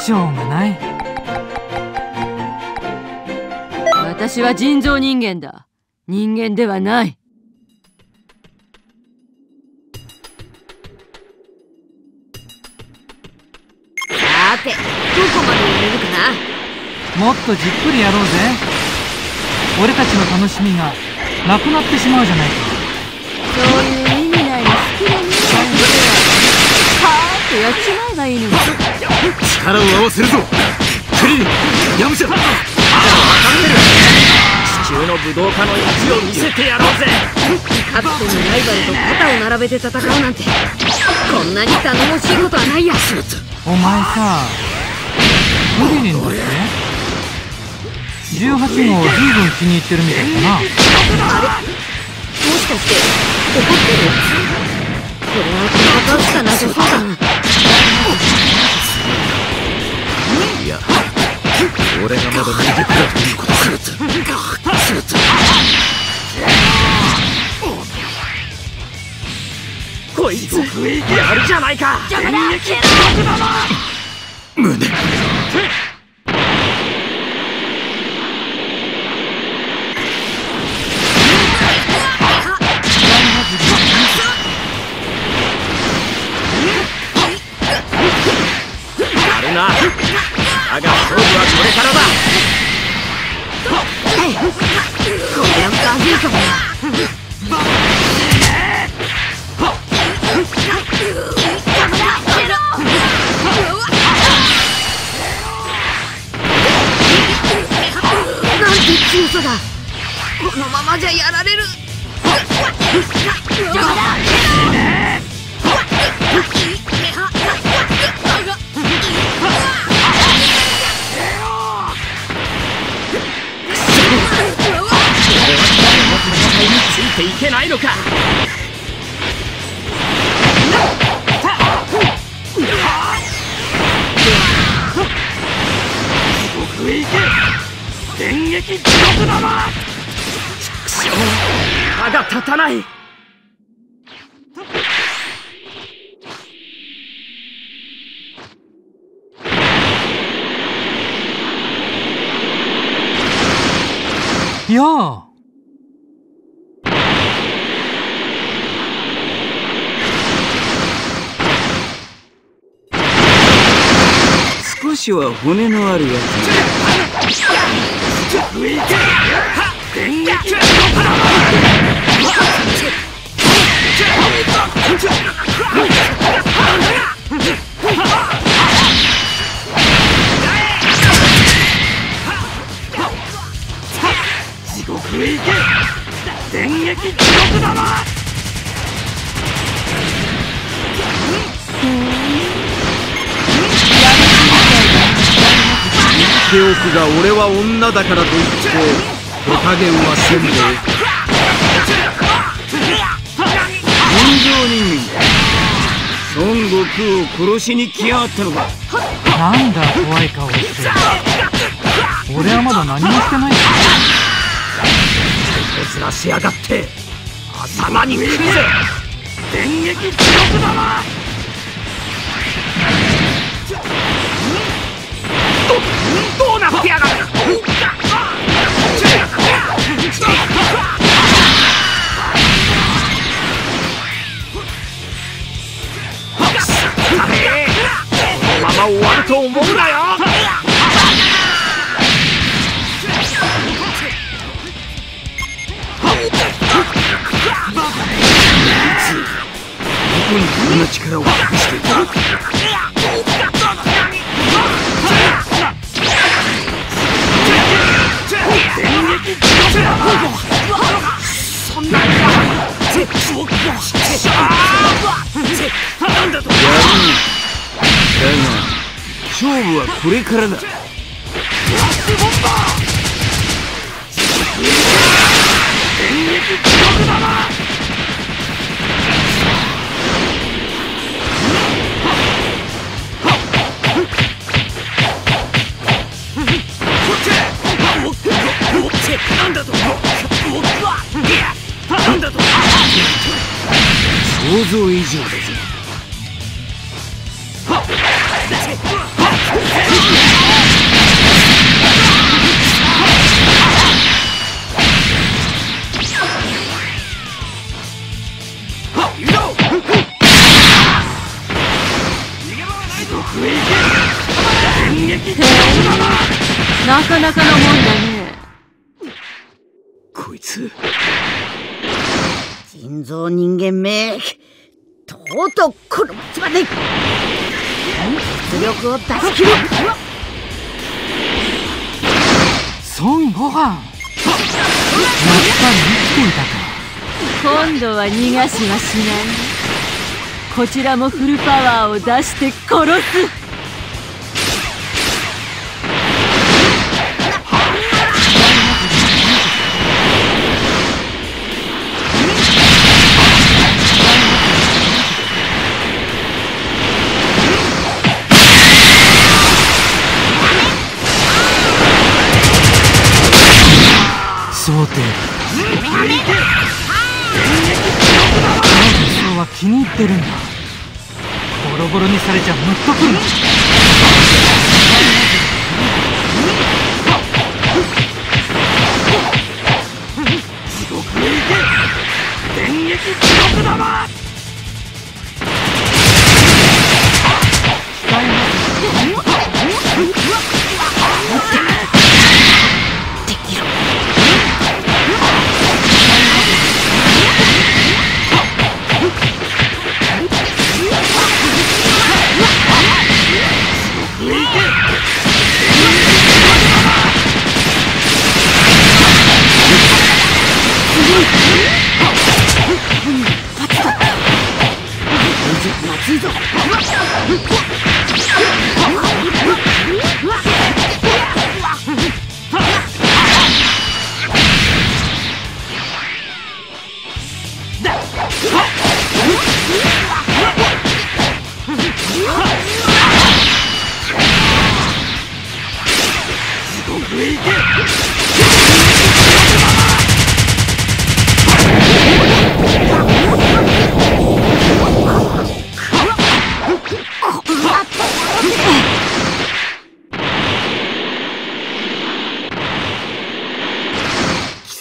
しょうがない。私は人造人間だ。人間ではない。さてどこまでやれるかな？もっとじっくりやろうぜ。俺たちの楽しみがなくなってしまうじゃないか。そういうとやっちまえばいいのに。力を合わせるぞ。クリリンヤムチャ。地球の武道家の意地を見せてやろうぜ。かつてのライバルと肩を並べて戦うなんて。こんなに頼もしいことはないや。お前さクリリンだって。18号を随分気に入ってるみたいだな。もしかして怒ってる？これは戦うしかなさそうだな俺がまだ逃げくらということこいつやるじゃないかハハハハ!のか？電撃地獄玉歯が立たない。やあ少しは骨のあるや電撃地獄地獄へ行け。電撃地獄玉っておくが俺は女だからといって手加減はせ。んで人造人間孫悟空を殺しに来やがったのかなんだ怖い顔して俺はまだ何もしてない手ずらしやがって頭に来るぜ電撃地獄玉どどうなってやがるこのまま終わると思うなよどこにこん。な力を隠していたこれからだ。つ。人造人間めとうとうこの町まで実力を出し切る。孫悟飯。やっぱり生きていたか。今度は逃がしはしない。こちらもフルパワーを出して殺す想定この武装は気に入ってるんだ。ボロボロにされちゃムッとくる電撃地獄玉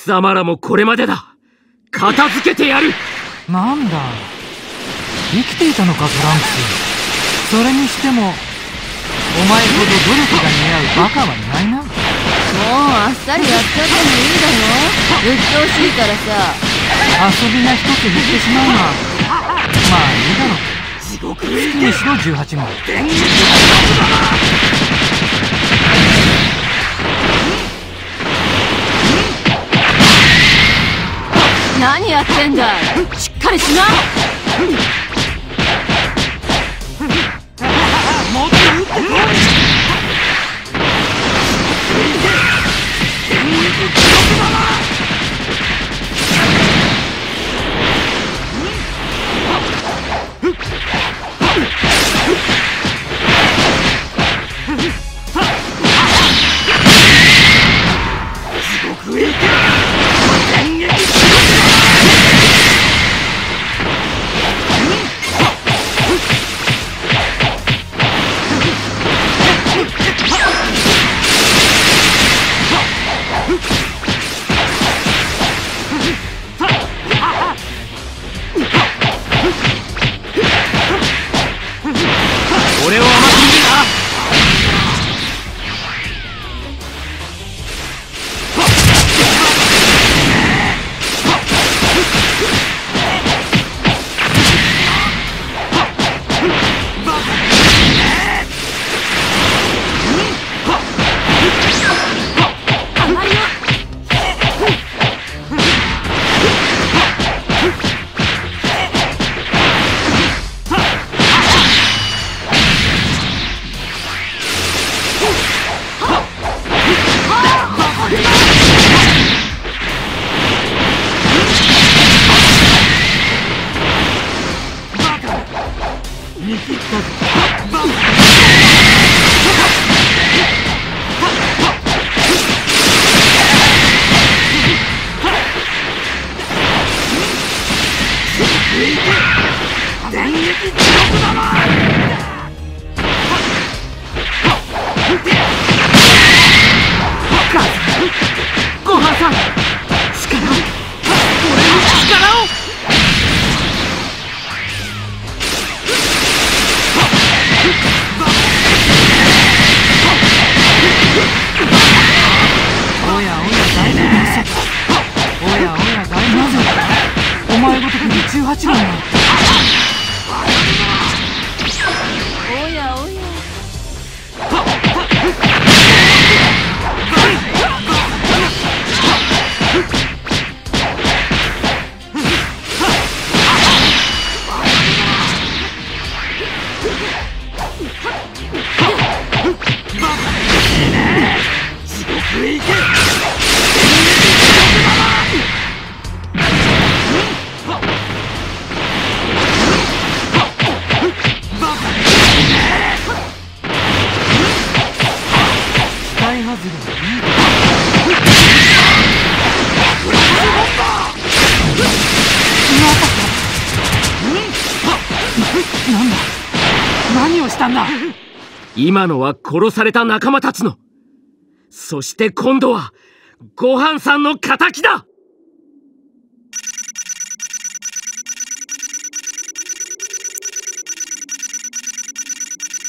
様らもこれまでだ。片付けてやる。なんだ。生きていたのかトランクス。それにしてもお前ほど努力が似合うバカはいないな。もうあっさりやっちゃってもいいだろ鬱陶しいからさ。遊びが一つ減ってしまうがまあいいだろう。地獄好きにしろ18号何やってんだしっかりしな！もっと撃ってこい！今のは殺された仲間たちの。そして今度はごはんさんの敵だ。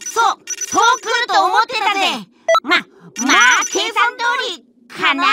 そうそう来ると思ってたぜ。ままあ計算通りかな。